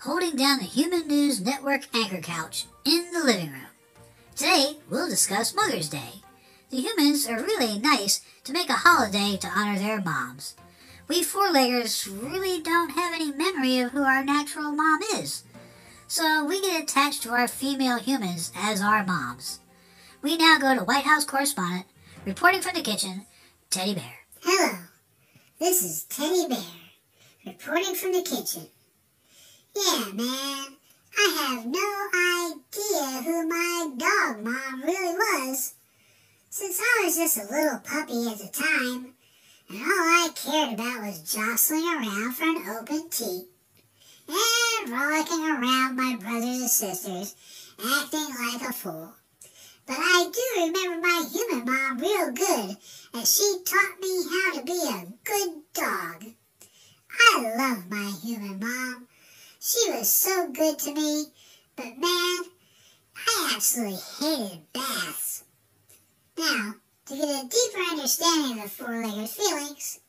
holding down the Human News Network anchor couch in the living room. Today, we'll discuss Mother's Day. The humans are really nice to make a holiday to honor their moms. We four-leggers really don't have any memory of who our natural mom is. So we get attached to our female humans as our moms. We now go to White House correspondent, reporting from the kitchen, Teddy Bear. Hello, this is Teddy Bear, reporting from the kitchen. Yeah, man, I have no idea who my dog mom really was. Since I was just a little puppy at the time, and all I cared about was jostling around for an open teat and frolicking around my brothers and sisters, acting like a fool. But I do remember my human mom real good, and she taught me how to be a good dog. I love my human mom. She was so good to me, but man, I absolutely hated baths. Now, to get a deeper understanding of the four-legged feelings,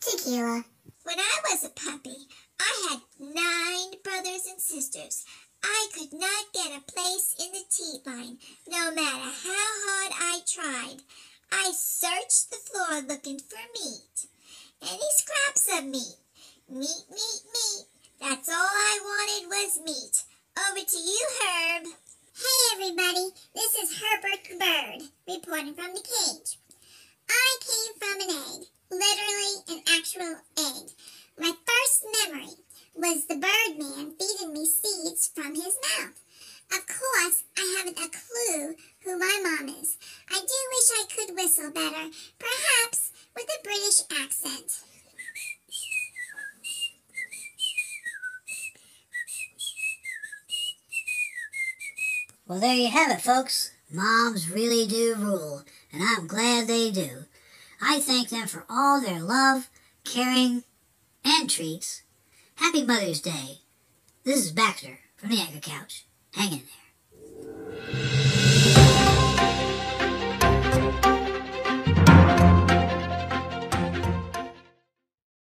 tequila. When I was a puppy, I had nine brothers and sisters. I could not get a place in the teat line, no matter how hard I tried. I searched the floor looking for meat. Any scraps of meat. Meat, meat, meat. That's all I wanted was meat. Over to you, Herb. Hey, everybody. This is Herbert the Bird, reporting from the cage. I came from an egg. Literally an actual egg. My first memory was the Birdman feeding me seeds from his mouth. Of course, I haven't a clue who my mom is. I do wish I could whistle better, perhaps with a British accent. Well, there you have it, folks. Moms really do rule, and I'm glad they do. I thank them for all their love, caring, and treats. Happy Mother's Day. This is Baxter from the Anchor Couch. Hang in there.